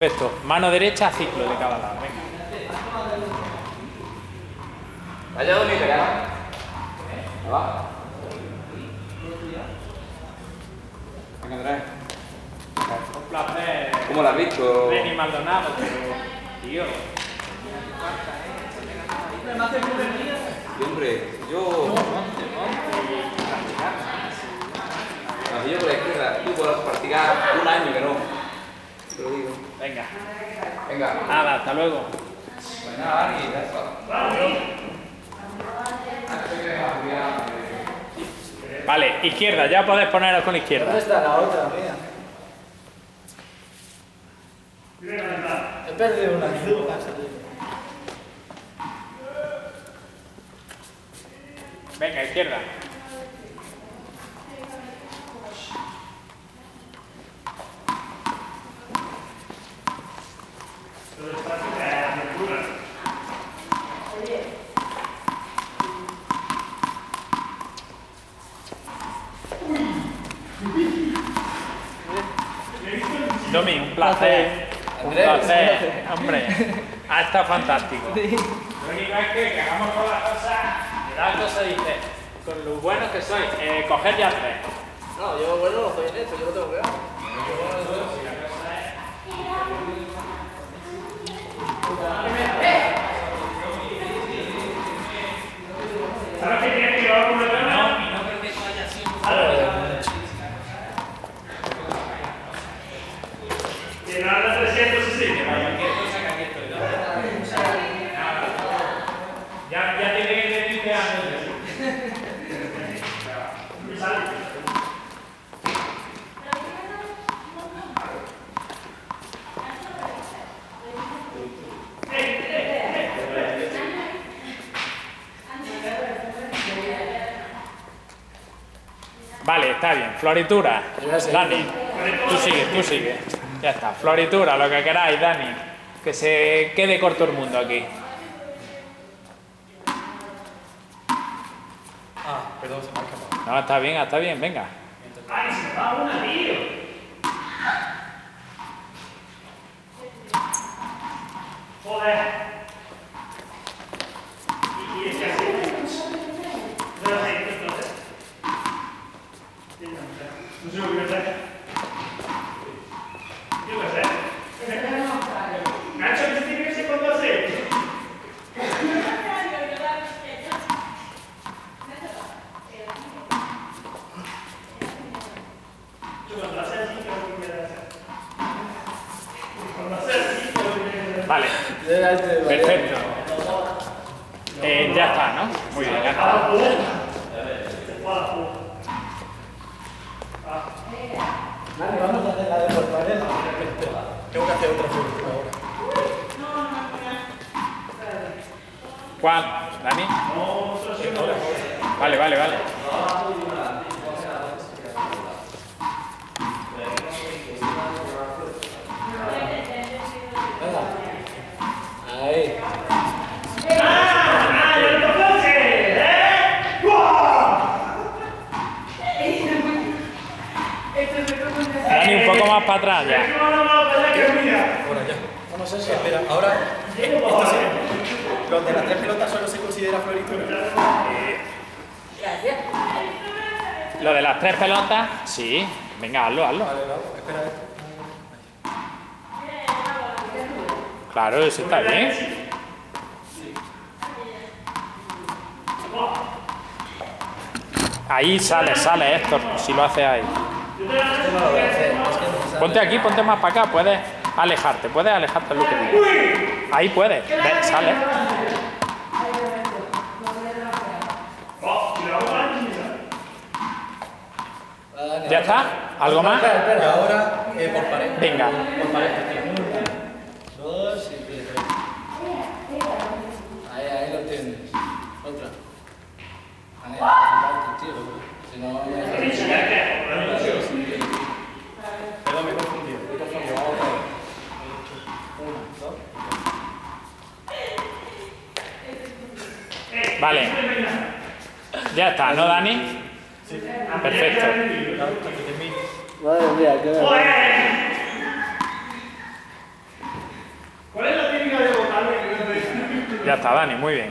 Perfecto. Mano derecha, ciclo de cada lado. Venga. Vaya donde te Va. Venga, Andrés. Un placer. ¿Cómo lo has visto? Lenny Maldonado, pero. Tío. Y, hombre, yo. No, yo por la izquierda, tú por practicar un año que no. Venga. Venga. Nada, hasta luego. Pues nada, ya está. Vale, izquierda, ya podés poneros con izquierda. ¿Dónde está la otra mía? He perdido una. Venga, izquierda. Domi, un placer. Un placer, hombre. Ha estado fantástico. Lo único es que, que hagamos con las cosas. Mira, cosa dice, con lo bueno que soy, eh, coger ya tres. No, yo bueno no estoy en esto, yo lo tengo que ya Vale, está bien. Floritura. Dani. Tú sigue, tú sigue. Ya está. Floritura, lo que queráis, Dani. Que se quede corto el mundo aquí. Ah, perdón, se me ha escapado. No, está bien, está bien, venga. Vale, Delante de María. perfecto. Eh, ya está, ¿no? Muy bien, ya está. Dani, vamos a hacer la de por pared. Tengo que hacer otra foto ahora. ¿Cuál? ¿Dani? Vale, vale, vale. Venga. Ahí. Un poco más para atrás ya. Ahora ya. Vamos. Espera, ahora. Los de las tres pelotas solo se considera floritura. Lo de las tres pelotas, sí. Venga, hazlo, hazlo. Vale. Espera. Claro, eso está bien. Ahí sale, sale Héctor, si lo hace ahí. Ponte aquí, ponte más para acá, puedes alejarte, puedes alejarte lo que digo. Ahí puedes, ve, sale. ¿Ya está? ¿Algo más? Ahora eh, por pared. Venga. Por pared. Dos y tres. Ahí, ahí lo tienes. Otra. Ahí, tío. Si no, Vale. Ya está, ¿no, Dani? Perfecto. Madre mía, qué ¿Cuál es la técnica de votar? Ya está, Dani, muy bien.